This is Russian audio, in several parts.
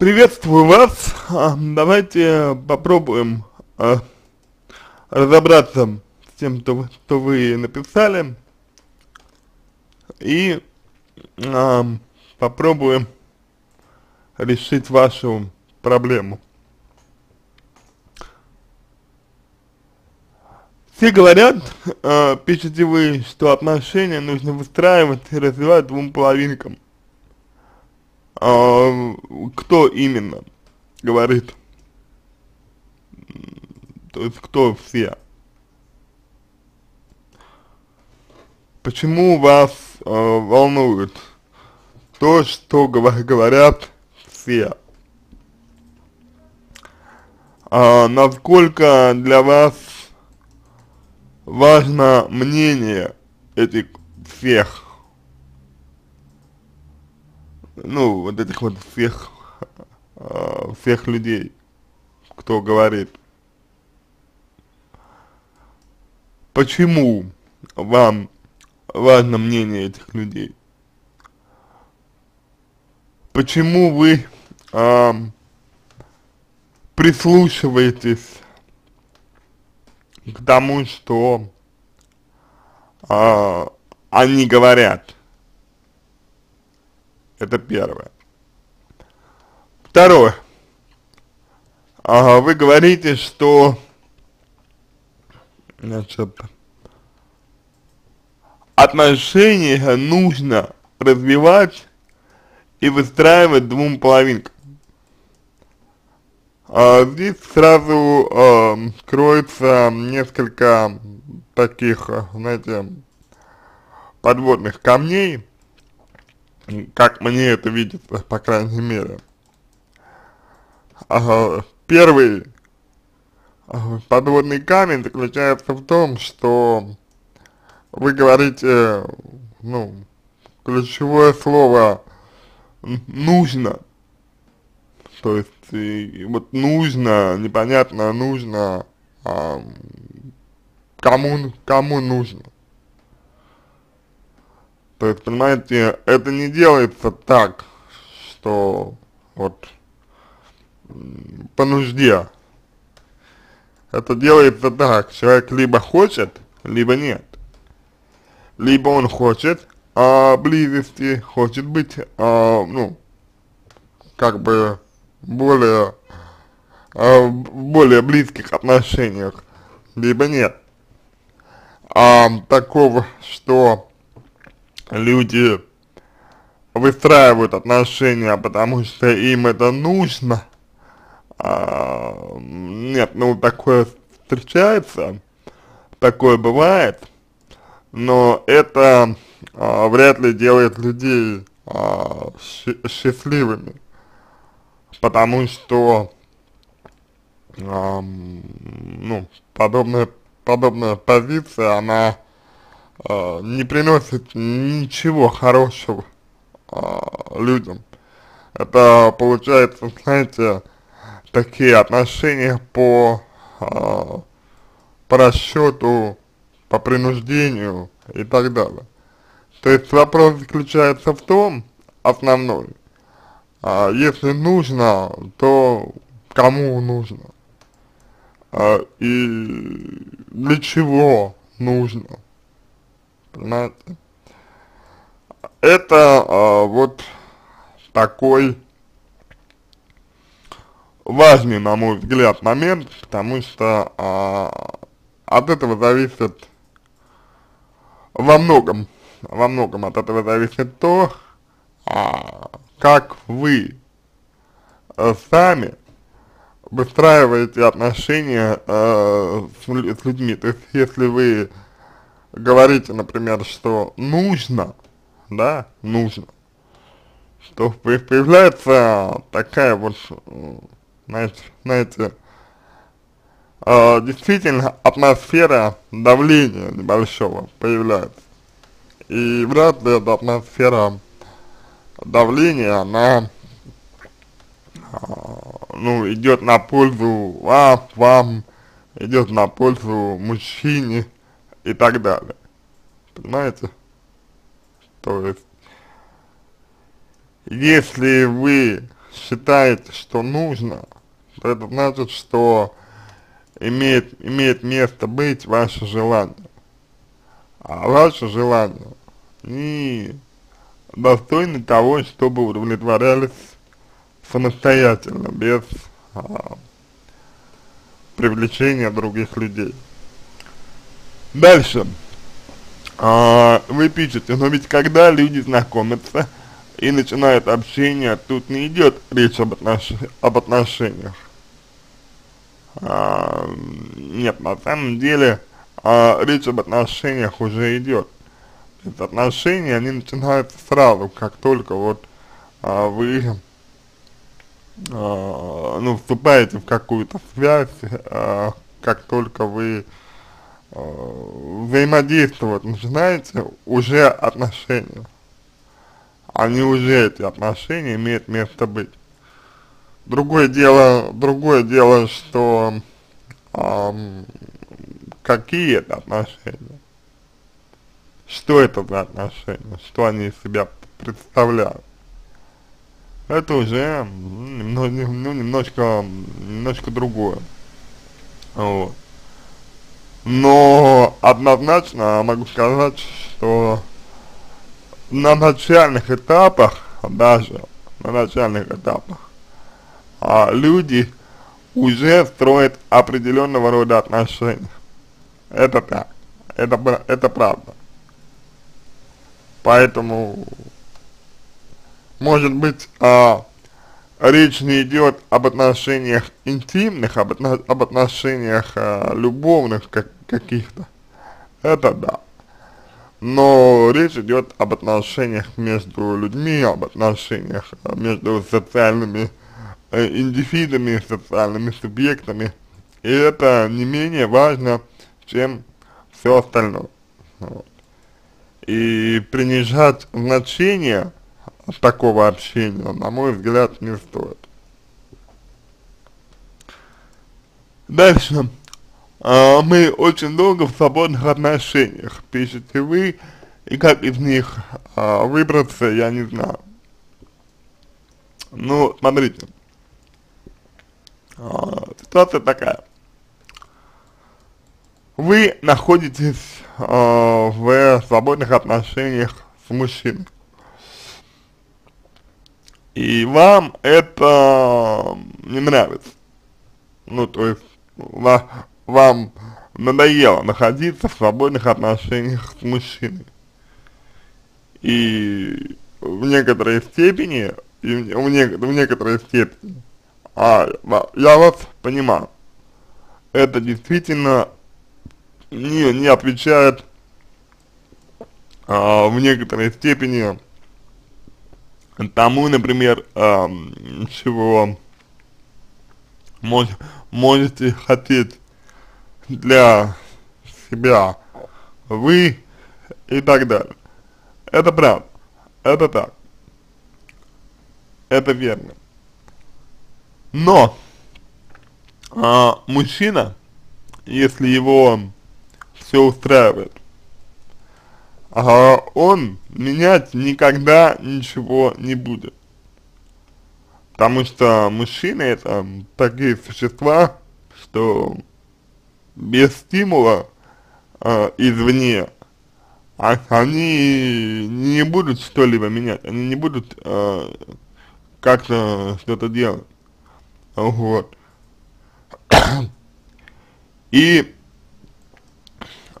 Приветствую вас. А, давайте попробуем а, разобраться с тем, что, что вы написали, и а, попробуем решить вашу проблему. Все говорят, э, пишете вы, что отношения нужно выстраивать и развивать двум половинкам. Кто именно говорит? То есть кто все? Почему вас э, волнует то, что говорят все? А, насколько для вас важно мнение этих всех, ну, вот этих вот всех, э, всех людей, кто говорит. Почему вам важно мнение этих людей? Почему вы э, прислушиваетесь к тому, что э, они говорят. Это первое. Второе. Вы говорите, что значит, отношения нужно развивать и выстраивать двум половинкам. А, здесь сразу а, кроется несколько таких, знаете, подводных камней, как мне это видится, по крайней мере. Первый подводный камень заключается в том, что вы говорите, ну, ключевое слово «нужно», то есть и, вот нужно, непонятно нужно, а, кому, кому нужно. То есть, понимаете, это не делается так, что вот по нужде. Это делается так, человек либо хочет, либо нет. Либо он хочет а, близости, хочет быть, а, ну, как бы более, э, более близких отношениях, либо нет. А такого, что люди выстраивают отношения, потому что им это нужно, а, нет, ну такое встречается, такое бывает, но это а, вряд ли делает людей а, счастливыми. Потому что, эм, ну, подобная, подобная позиция, она э, не приносит ничего хорошего э, людям. Это получается, знаете, такие отношения по, э, по расчету, по принуждению и так далее. То есть вопрос заключается в том, основной, а, если нужно, то кому нужно? А, и для чего нужно? Понимаете? Это а, вот такой важный, на мой взгляд, момент, потому что а, от этого зависит во многом, во многом от этого зависит то, а, как вы э, сами выстраиваете отношения э, с, с людьми. То есть, если вы говорите, например, что нужно, да, нужно, то появляется такая вот, знаете, знаете э, действительно атмосфера давления небольшого появляется. И вряд ли эта атмосфера давление, она, ну, идет на пользу вам, вам, идет на пользу мужчине и так далее. Понимаете? То есть, если вы считаете, что нужно, то это значит, что имеет, имеет место быть ваше желание. А ваше желание не достойны того, чтобы удовлетворялись самостоятельно, без а, привлечения других людей. Дальше. А, вы пишете, но ведь когда люди знакомятся и начинают общение, тут не идет речь об, отнош... об отношениях. А, нет, на самом деле а, речь об отношениях уже идет. То отношения, они начинаются сразу, как только вот а, вы а, ну, вступаете в какую-то связь, а, как только вы взаимодействовать начинаете, уже отношения. Они уже эти отношения имеют место быть. Другое дело, другое дело, что э, какие это отношения, что это за отношения, что они из себя представляют. Это уже ну, немножко, немножко другое. Вот. Но однозначно могу сказать, что на начальных этапах, даже на начальных этапах, а люди уже строят определенного рода отношения. Это так, это, это правда. Поэтому, может быть, а, речь не идет об отношениях интимных, об, об отношениях а, любовных как, каких-то. Это да. Но речь идет об отношениях между людьми, об отношениях а, между социальными э, индивидами, социальными субъектами. И это не менее важно, чем все остальное. Вот. И принижать значение такого общения, на мой взгляд, не стоит. Дальше. А, мы очень долго в свободных отношениях, пишете вы, и как из них а, выбраться, я не знаю. Ну, смотрите. А, ситуация такая. Вы находитесь а, в свободных отношениях с мужчиной. И вам это не нравится. Ну, то есть, вам надоело находиться в свободных отношениях с мужчиной. И в некоторой степени, и в, не, в некоторой степени, а, я вас понимаю, это действительно не, не отвечает а, в некоторой степени тому, например, а, чего мож, можете хотеть для себя вы и так далее. Это правда, это так, это верно. Но а, мужчина, если его все устраивает, а он менять никогда ничего не будет. Потому что мужчины это такие существа, что без стимула э, извне, а они не будут что-либо менять, они не будут э, как-то что-то делать. Вот. И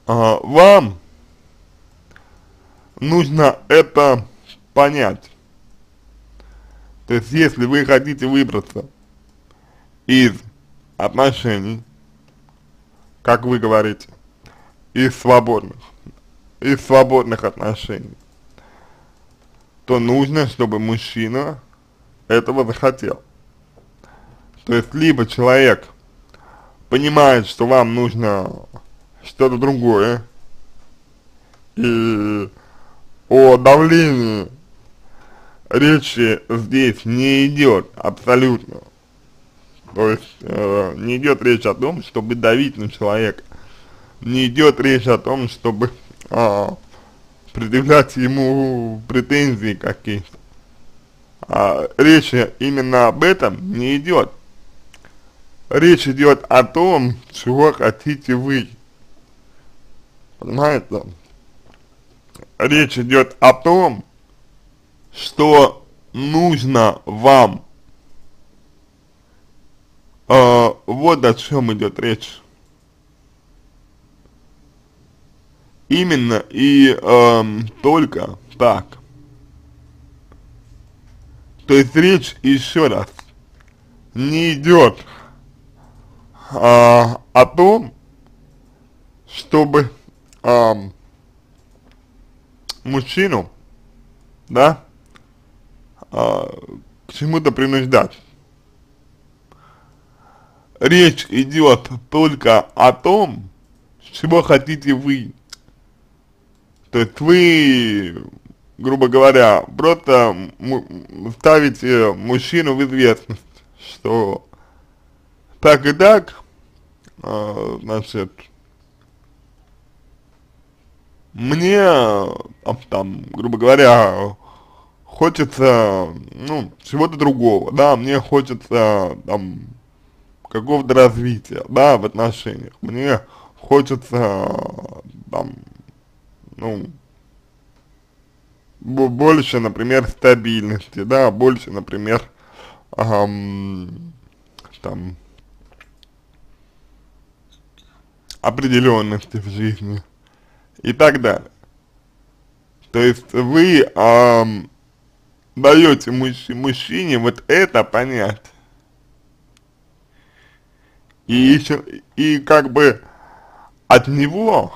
э, вам нужно это понять. То есть, если вы хотите выбраться из отношений, как вы говорите, из свободных, из свободных отношений, то нужно, чтобы мужчина этого захотел. То есть, либо человек понимает, что вам нужно что-то другое, и о давлении речи здесь не идет абсолютно. То есть э, не идет речь о том, чтобы давить на человека. Не идет речь о том, чтобы э, предъявлять ему претензии какие-то. а, речи именно об этом не идет. Речь идет о том, чего хотите вы. Понимаете? Речь идет о том, что нужно вам. А, вот о чем идет речь. Именно и э, только так. То есть речь еще раз не идет а, о том, чтобы а, мужчину, да, а, к чему-то принуждать. Речь идет только о том, чего хотите вы. То есть вы грубо говоря, просто ставите мужчину в известность, что так и так, э, значит, мне, там, там, грубо говоря, хочется, ну, чего-то другого, да, мне хочется, там, какого-то развития, да, в отношениях, мне хочется, там, ну, больше, например, стабильности, да, больше, например, эм, там, определенности в жизни и так далее. То есть вы эм, даете мужч мужчине вот это понять. И еще, и как бы от него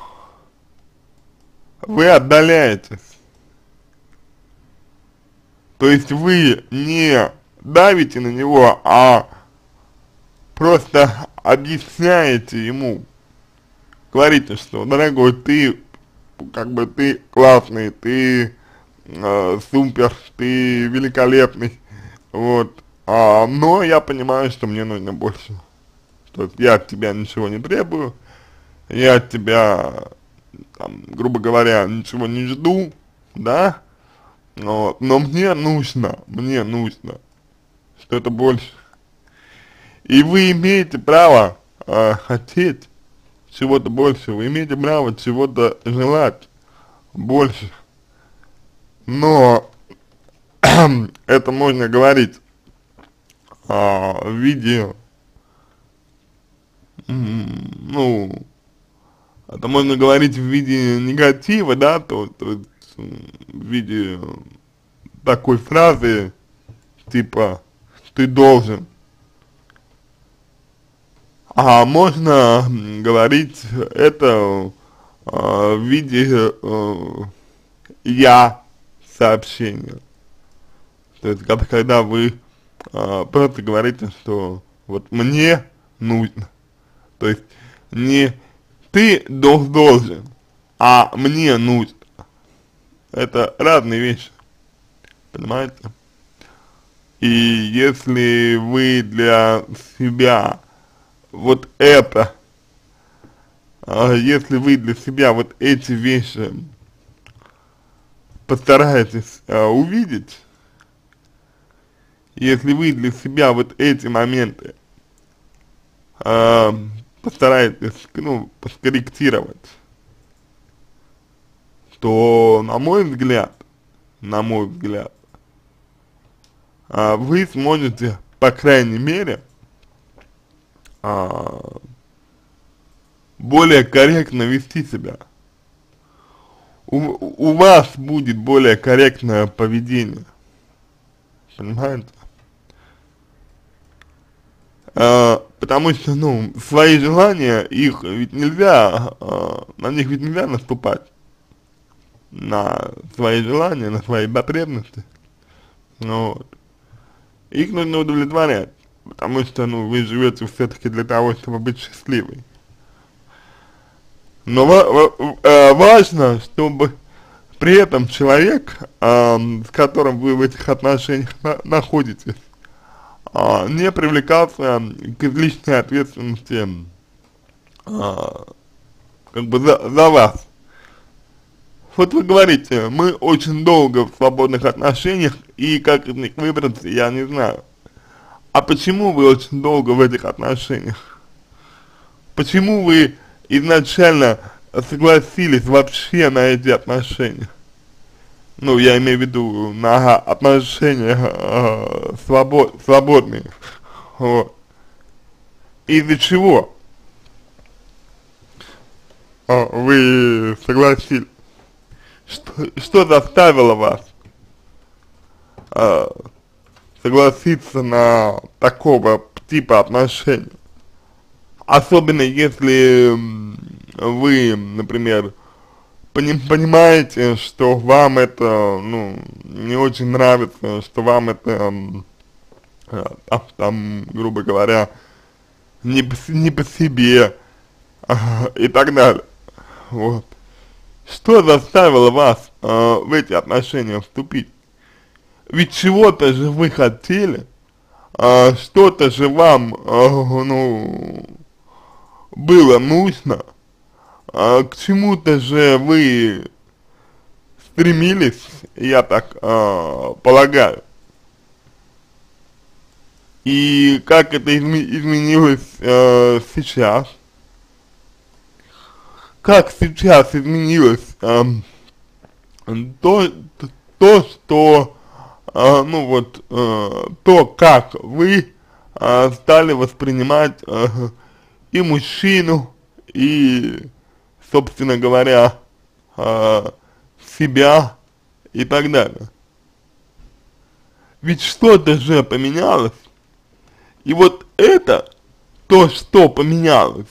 вы отдаляетесь. То есть вы не давите на него, а просто объясняете ему, говорите, что, дорогой, ты, как бы, ты классный, ты э, супер, ты великолепный, вот, а, но я понимаю, что мне нужно больше, то есть я от тебя ничего не требую, я от тебя, там, грубо говоря, ничего не жду, да, но, но мне нужно, мне нужно что-то больше. И вы имеете право э, хотеть чего-то больше, вы имеете право чего-то желать больше. Но это можно говорить а, в виде, ну, это можно говорить в виде негатива, да, то, то в виде такой фразы, типа, ты должен. А можно говорить это э, в виде э, я сообщения. То есть, когда, когда вы э, просто говорите, что вот мне нужно. То есть, не ты должен, а мне нужно это разные вещи, понимаете? И если вы для себя вот это, а если вы для себя вот эти вещи постараетесь а, увидеть, если вы для себя вот эти моменты а, постараетесь, ну, скорректировать, то, на мой взгляд, на мой взгляд, а, вы сможете, по крайней мере, а, более корректно вести себя. У, у вас будет более корректное поведение. Понимаете? А, потому что, ну, свои желания, их ведь нельзя, а, на них ведь нельзя наступать на свои желания, на свои потребности, ну, вот. их нужно удовлетворять, потому что, ну, вы живете все-таки для того, чтобы быть счастливой. Но э, важно, чтобы при этом человек, э, с которым вы в этих отношениях на находитесь, э, не привлекался к излишней ответственности э, как бы за, за вас Вот вы говорите, мы очень долго в свободных отношениях, и как из них выбраться, я не знаю. А почему вы очень долго в этих отношениях? Почему вы изначально согласились вообще на эти отношения? Ну, я имею в виду на отношения э, свобод, свободные. Вот. Из-за чего э, вы согласились? Что, что заставило вас э, согласиться на такого типа отношений? Особенно если вы, например, понимаете, что вам это, ну, не очень нравится, что вам это, э, там, там, грубо говоря, не, не по себе и так далее. Вот. Что заставило вас э, в эти отношения вступить? Ведь чего-то же вы хотели, э, что-то же вам, э, ну, было нужно, а, к чему-то же вы стремились, я так а, полагаю. И как это изме изменилось э, сейчас? Как сейчас изменилось э, то, то, что, э, ну вот, э, то, как вы э, стали воспринимать э, и мужчину, и, собственно говоря, э, себя и так далее. Ведь что-то же поменялось, и вот это, то, что поменялось,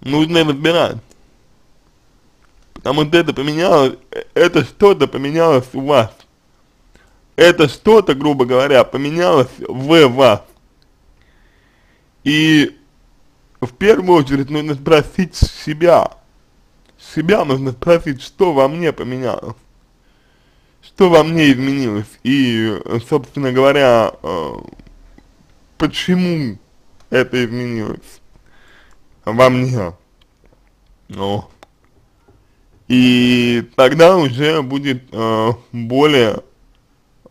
нужно разбирать. Потому что это поменялось, это что-то поменялось у вас. Это что-то, грубо говоря, поменялось в вас. И в первую очередь нужно спросить себя, себя нужно спросить, что во мне поменялось, что во мне изменилось, и, собственно говоря, э, почему это изменилось во мне. Ну, и тогда уже будет э, более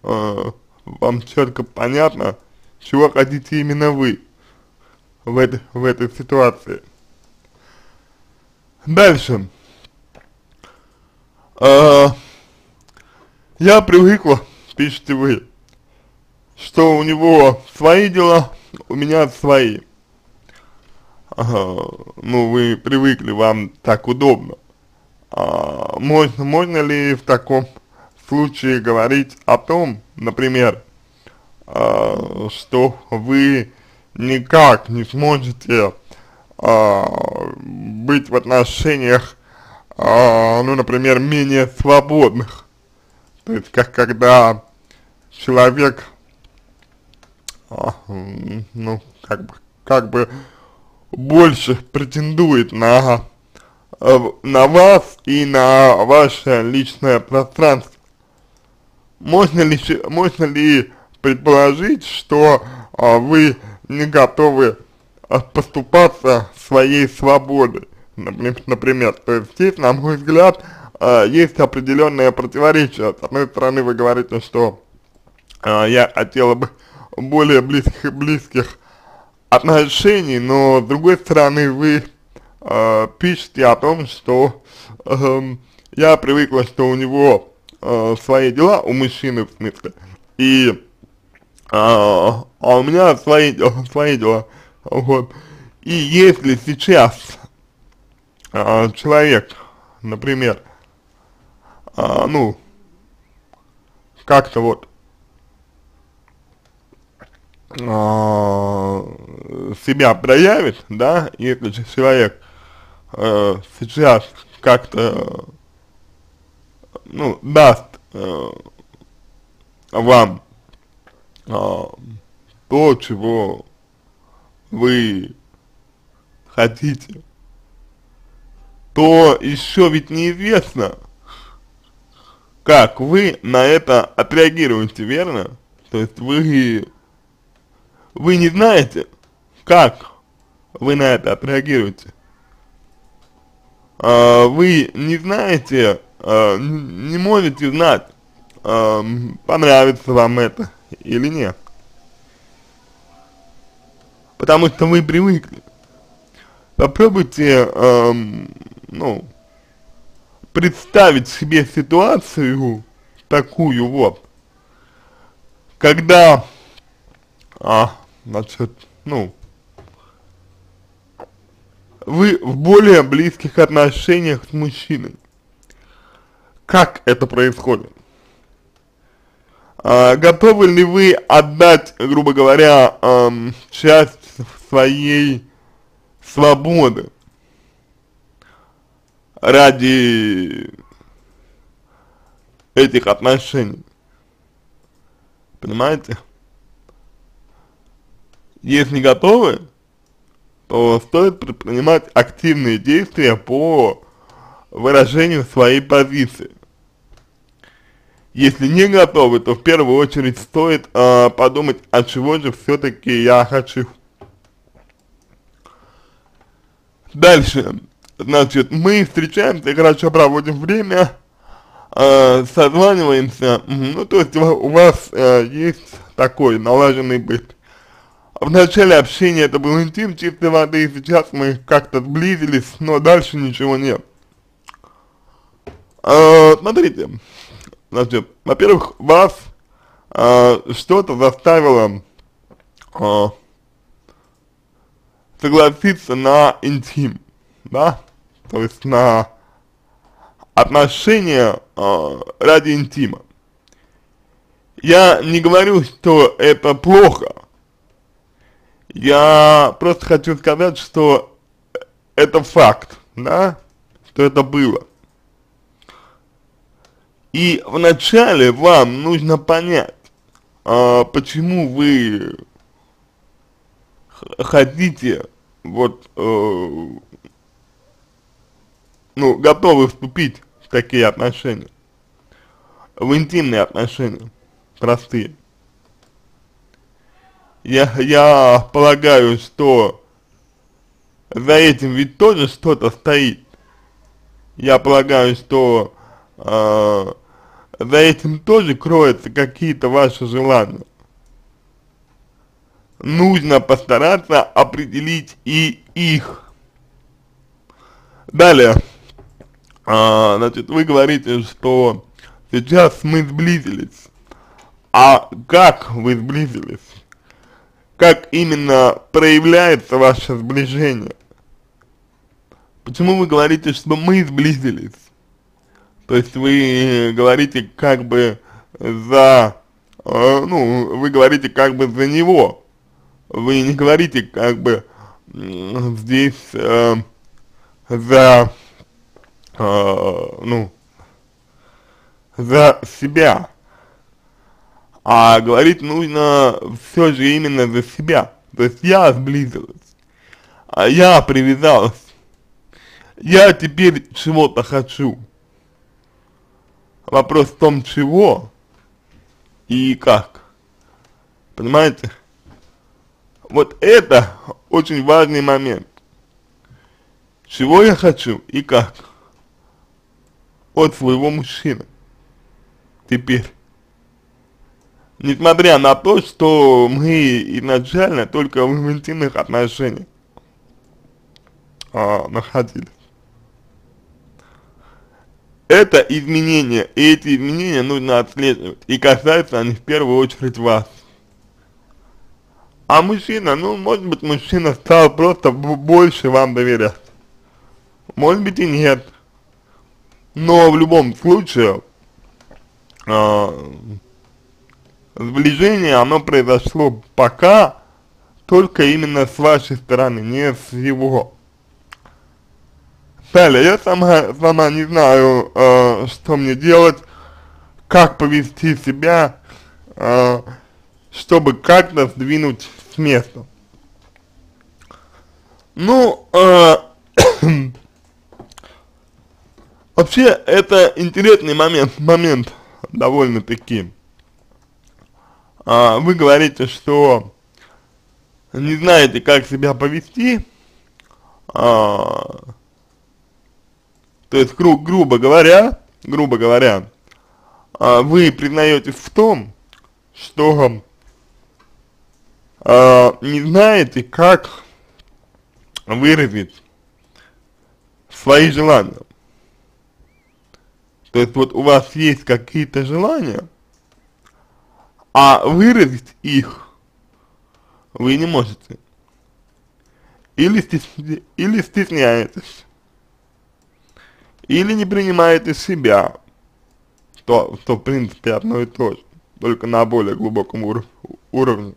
э, вам четко понятно, чего хотите именно вы в, этой в этой ситуации. Дальше. А, я привыкла, пишите вы, что у него свои дела, у меня свои. Ага, ну, вы привыкли, вам так удобно. А, можно, можно ли в таком случае говорить о том, например, а, что вы никак не сможете а, быть в отношениях, а, ну, например, менее свободных. То есть, как когда человек, а, ну, как бы, как бы больше претендует на, на вас и на ваше личное пространство. Можно ли, можно ли предположить, что а, вы не готовы поступаться своей свободой, например. То есть здесь, на мой взгляд, а, есть определенное противоречие. С одной стороны, вы говорите, что а, я хотела бы более близких, близких отношений, но с другой стороны, вы пишете о том, что э, я привыкла, что у него э, свои дела, у мужчины в смысле, и а, а у меня свои, свои дела, вот. И если сейчас а, человек, например, а, ну, как-то вот себя проявит, да, если человек а, сейчас как-то, ну, даст а, вам а, то, чего вы хотите, то еще ведь неизвестно, как вы на это отреагируете, верно? То есть вы, вы не знаете, как вы на это отреагируете. А, вы не знаете, э, не можете знать, э, понравится вам это или нет. Потому что вы привыкли. Попробуйте, э, ну, представить себе ситуацию такую вот, когда, а, значит, ну, вы в более близких отношениях с мужчиной. Как это происходит? А, готовы ли вы отдать, грубо говоря, часть своей свободы ради этих отношений? Понимаете? Если готовы, то стоит предпринимать активные действия по выражению своей позиции. Если не готовы, то в первую очередь стоит э, подумать, от чего же все-таки я хочу. Дальше, значит, мы встречаемся, хорошо проводим время, э, созваниваемся, ну, то есть у вас э, есть такой налаженный быт. В начале общения это был интим чистой воды, и сейчас мы как-то сблизились, но дальше ничего нет. А, смотрите, значит, во-первых, вас а, что-то заставило а, согласиться на интим, да, то есть на отношения а, ради интима. Я не говорю, что это плохо, я просто хочу сказать, что это факт, да, что это было. И вначале вам нужно понять, а, почему вы хотите, вот, э, ну, готовы вступить в такие отношения, в интимные отношения, простые я, я полагаю, что за этим ведь тоже что-то стоит. Я полагаю, что э, за этим тоже кроются какие-то ваши желания. Нужно постараться определить и их. Далее, э, значит, вы говорите, что сейчас мы сблизились. А как вы сблизились? как именно проявляется ваше сближение. Почему вы говорите, что мы сблизились? То есть вы говорите как бы за, э, ну, вы говорите как бы за него. Вы не говорите как бы здесь э, за, э, ну, за себя а говорить нужно все же именно за себя. То есть я сблизилась, а я привязалась, я теперь чего-то хочу. Вопрос в том, чего и как. Понимаете? Вот это очень важный момент. Чего я хочу и как. От своего мужчины. Теперь несмотря на то, что мы изначально только в интимных отношениях а, находились. Это изменения, и эти изменения нужно отслеживать, и касаются они в первую очередь вас. А мужчина, ну, может быть, мужчина стал просто больше вам доверять. Может быть и нет. Но в любом случае, э, сближение, оно произошло пока только именно с вашей стороны, не с его. Далее, я сама, сама не знаю, э, что мне делать, как повести себя, э, чтобы как-то сдвинуть с места. Ну, э, вообще, это интересный момент, момент довольно-таки а, вы говорите, что не знаете, как себя повести, а, то есть, гру грубо говоря, грубо говоря, э, вы признаетесь в том, что э, не знаете, как выразить свои желания. То есть вот у вас есть какие-то желания, а выразить их вы не можете. Или, стесня... или стесняетесь, или не принимаете себя, то, то в принципе одно и то же, только на более глубоком ур уровне.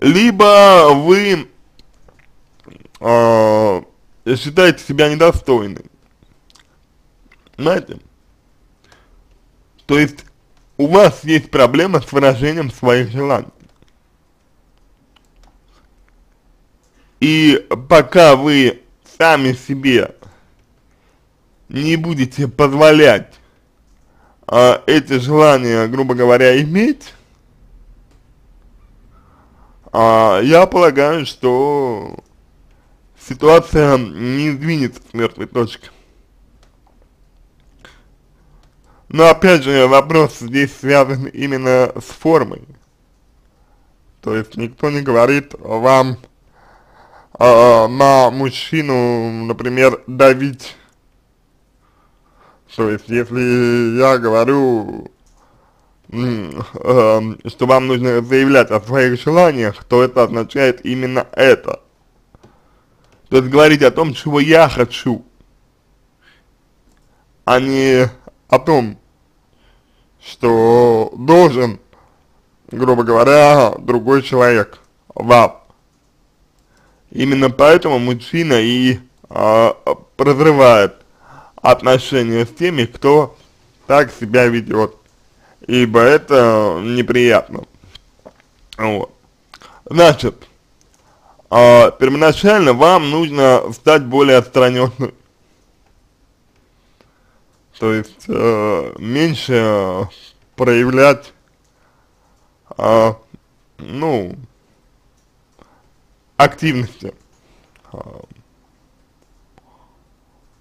Либо вы э, считаете себя недостойным. Знаете? То есть у вас есть проблема с выражением своих желаний. И пока вы сами себе не будете позволять а, эти желания, грубо говоря, иметь, а, я полагаю, что ситуация не сдвинется с мертвой точки. Но опять же, вопрос здесь связан именно с формой. То есть никто не говорит вам э, на мужчину, например, давить. То есть если я говорю, э, что вам нужно заявлять о своих желаниях, то это означает именно это. То есть говорить о том, чего я хочу, а не о том, что должен, грубо говоря, другой человек вам. Именно поэтому мужчина и а, разрывает отношения с теми, кто так себя ведет, ибо это неприятно. Вот. Значит, а, первоначально вам нужно стать более отстраненным. То есть э, меньше проявлять, э, ну, активности э,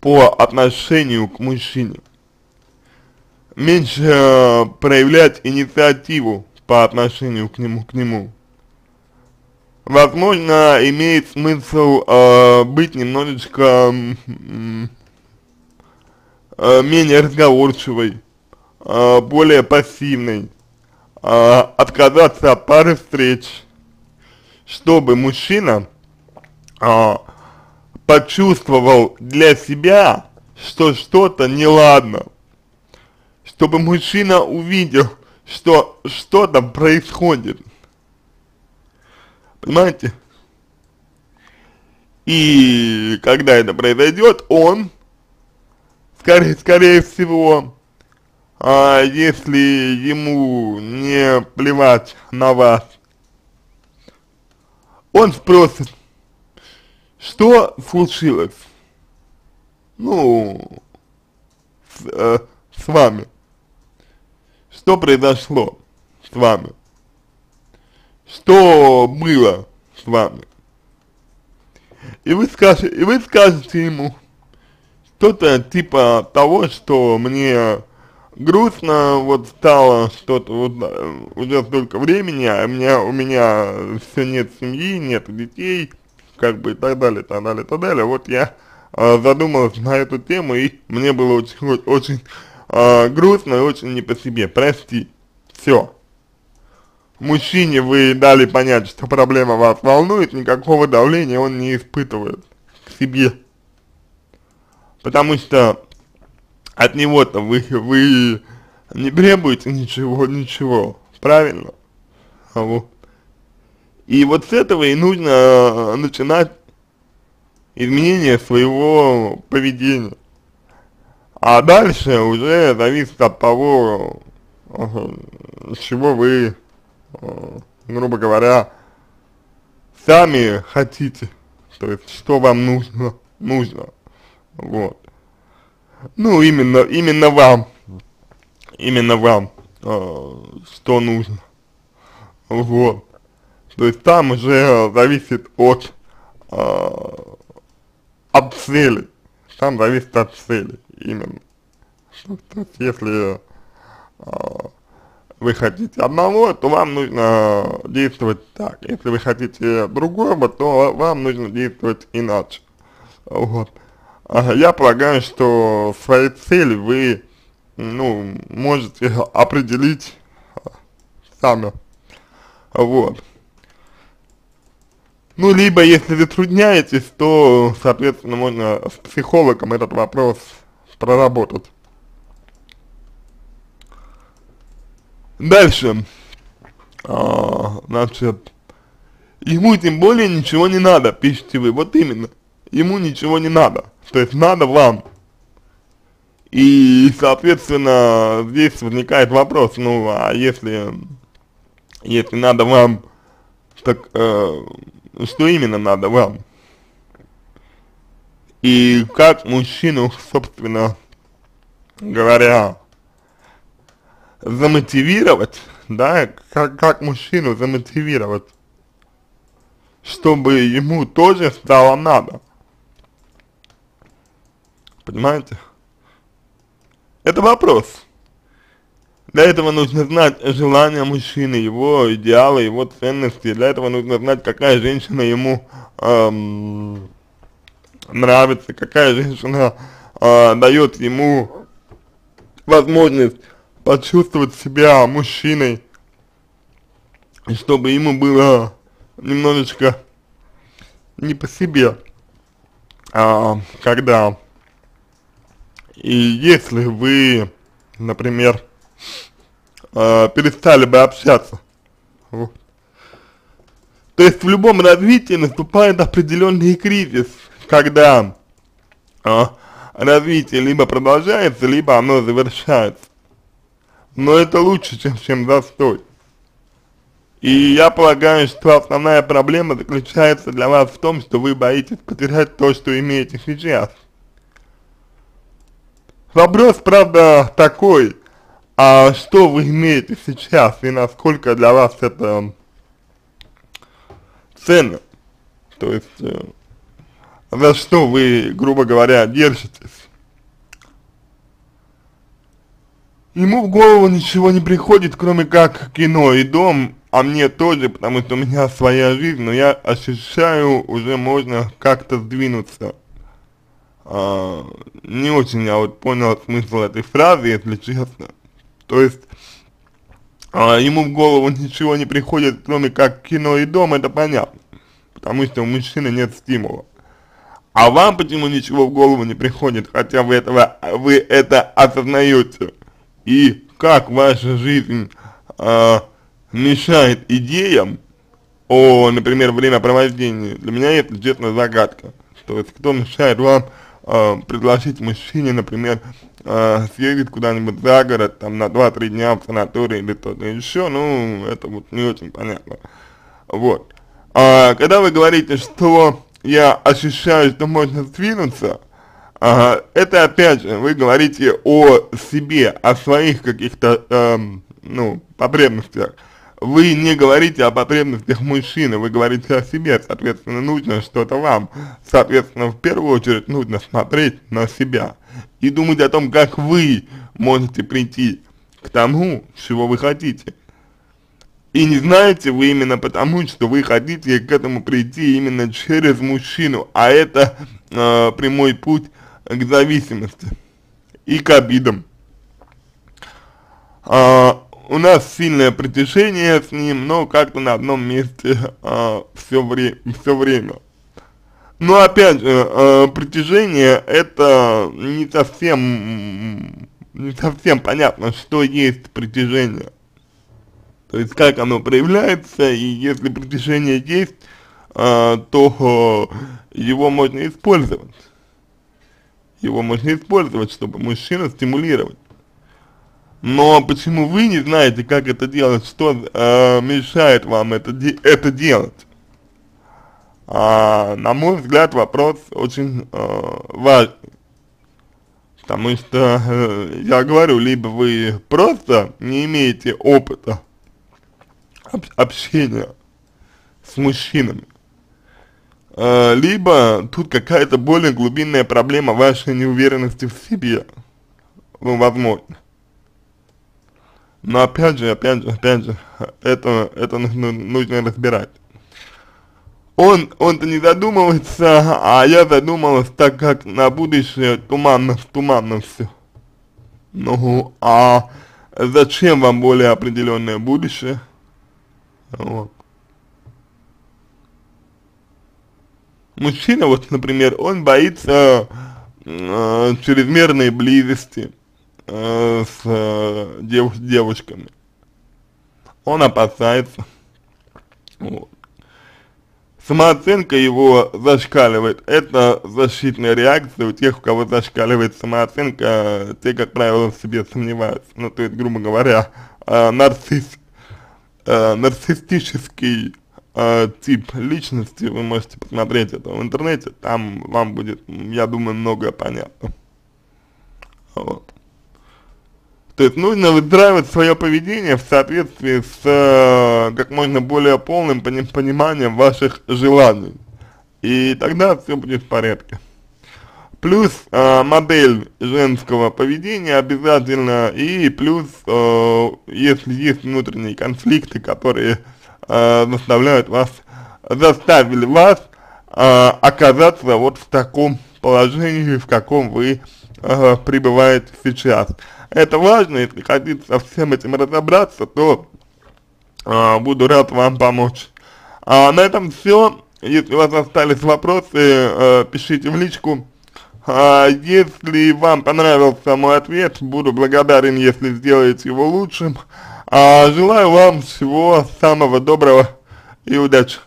по отношению к мужчине. Меньше э, проявлять инициативу по отношению к нему, к нему. Возможно, имеет смысл э, быть немножечко э, менее разговорчивой, э, более пассивной, э, отказаться от пары встреч, чтобы мужчина э, почувствовал для себя, что что-то неладно, чтобы мужчина увидел, что что-то происходит. Понимаете? И когда это произойдет, он, скорее, скорее всего, а если ему не плевать на вас, он спросит, что случилось? Ну, с, э, с вами. Что произошло с вами? Что было с вами? И вы скажете, и вы скажете ему что-то типа того, что мне грустно вот стало что-то вот э, уже столько времени, а у меня, у меня все нет семьи, нет детей, как бы и так далее, так далее, так далее. Вот я э, задумался на эту тему, и мне было очень, очень э, грустно и очень не по себе. Прости. Все. Мужчине вы дали понять, что проблема вас волнует, никакого давления он не испытывает к себе. Потому что от него-то вы, вы не требуете ничего, ничего, правильно? А вот. И вот с этого и нужно э, начинать изменение своего поведения. А дальше уже зависит от того, с чего вы, э, грубо говоря, сами хотите, то есть что вам нужно, нужно, вот. Ну, именно, именно вам, именно вам, э, что нужно, вот. То есть там уже зависит от, э, от цели, там зависит от цели именно. То есть, если э, вы хотите одного, то вам нужно действовать так. Если вы хотите другого, то вам нужно действовать иначе. Вот. Я полагаю, что свои цели вы, ну, можете определить сами. Вот. Ну, либо, если затрудняетесь, то, соответственно, можно с психологом этот вопрос проработать. Дальше. А, значит, ему тем более ничего не надо, пишите вы, вот именно. Ему ничего не надо, то есть надо вам. И, соответственно, здесь возникает вопрос, ну, а если, если надо вам, так э, что именно надо вам? И как мужчину, собственно говоря, замотивировать, да, как, как мужчину замотивировать, чтобы ему тоже стало надо. Понимаете? Это вопрос. Для этого нужно знать желания мужчины, его идеалы, его ценности. Для этого нужно знать, какая женщина ему эм, нравится, какая женщина э, дает ему возможность почувствовать себя мужчиной, чтобы ему было немножечко не по себе, а, когда и если вы, например, э, перестали бы общаться, вот. то есть в любом развитии наступает определенный кризис, когда э, развитие либо продолжается, либо оно завершается но это лучше, чем, чем застой. И я полагаю, что основная проблема заключается для вас в том, что вы боитесь потерять то, что имеете сейчас. Вопрос, правда, такой, а что вы имеете сейчас и насколько для вас это ценно? То есть, э, за что вы, грубо говоря, держитесь? Ему в голову ничего не приходит, кроме как кино и дом, а мне тоже, потому что у меня своя жизнь, но я ощущаю, уже можно как-то сдвинуться. А, не очень я вот понял смысл этой фразы, если честно. То есть, а, ему в голову ничего не приходит, кроме как кино и дом, это понятно. Потому что у мужчины нет стимула. А вам почему ничего в голову не приходит, хотя вы этого, вы это осознаете? и как ваша жизнь э, мешает идеям о, например, времяпровождении, для меня это, честно, загадка. То есть, кто мешает вам э, предложить мужчине, например, э, съездить куда-нибудь за город, там, на 2-3 дня в санатории или что-то еще, ну, это вот не очень понятно. Вот. А, когда вы говорите, что я ощущаю, что можно сдвинуться, Ага, это опять же, вы говорите о себе, о своих каких-то, эм, ну, потребностях. Вы не говорите о потребностях мужчины, вы говорите о себе, соответственно, нужно что-то вам. Соответственно, в первую очередь нужно смотреть на себя и думать о том, как вы можете прийти к тому, чего вы хотите. И не знаете вы именно потому, что вы хотите к этому прийти именно через мужчину, а это э, прямой путь к зависимости и к обидам. А, у нас сильное притяжение с ним, но как-то на одном месте а, все, вре время. Но опять же, а, притяжение это не совсем, не совсем понятно, что есть притяжение. То есть как оно проявляется, и если притяжение есть, а, то его можно использовать его можно использовать, чтобы мужчину стимулировать. Но почему вы не знаете, как это делать, что э, мешает вам это, это делать? А, на мой взгляд, вопрос очень э, важный. Потому что, э, я говорю, либо вы просто не имеете опыта об общения с мужчинами, э, либо тут какая-то более глубинная проблема вашей неуверенности в себе. ну, возможно. Но опять же, опять же, опять же, это, это нужно, нужно разбирать. Он, он-то не задумывается, а я задумалась, так как на будущее туманно, туманно все. Ну, а зачем вам более определенное будущее? Вот. Мужчина, вот, например, он боится э, чрезмерной близости э, с э, дев, девушками. Он опасается. Вот. Самооценка его зашкаливает. Это защитная реакция у тех, у кого зашкаливает самооценка, те, как правило, в себе сомневаются. Ну, то есть, грубо говоря, э, нарцисс, э, нарциссический э, тип личности, вы можете посмотреть это в интернете, там вам будет, я думаю, многое понятно. Вот. То есть нужно выстраивать свое поведение в соответствии с э, как можно более полным пониманием ваших желаний. И тогда все будет в порядке. Плюс э, модель женского поведения обязательно, и плюс, э, если есть внутренние конфликты, которые э, заставляют вас, заставили вас э, оказаться вот в таком положении, в каком вы э, пребываете сейчас. Это важно, если хотите со всем этим разобраться, то э, буду рад вам помочь. А на этом все. Если у вас остались вопросы, э, пишите в личку. А если вам понравился мой ответ, буду благодарен, если сделаете его лучшим. А, желаю вам всего самого доброго и удачи.